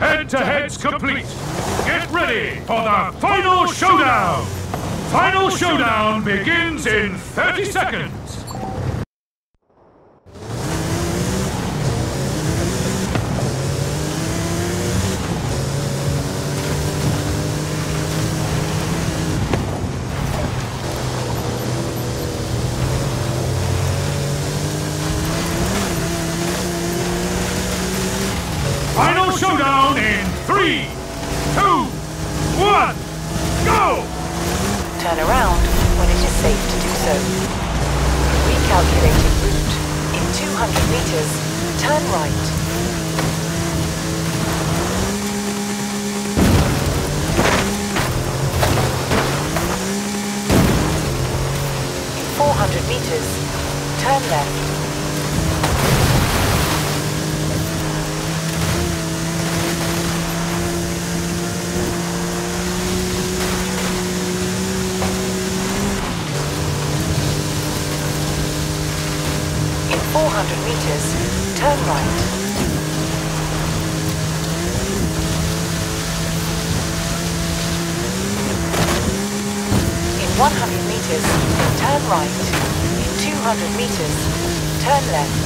Head-to-head's complete. Get ready for the final showdown. Final showdown begins in 30 seconds. Turn around when it is safe to do so. Recalculating route. In 200 meters, turn right. In 400 meters, turn left. 400 meters, turn right. In 100 meters, turn right. In 200 meters, turn left.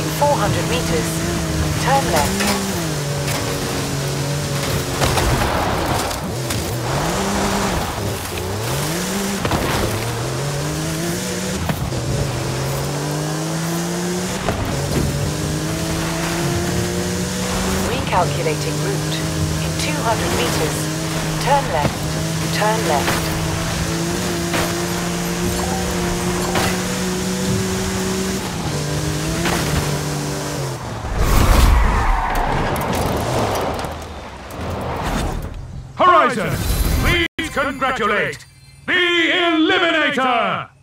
In 400 meters, turn left. Recalculating route. In 200 meters, turn left, turn left. Horizon, please congratulate the Eliminator!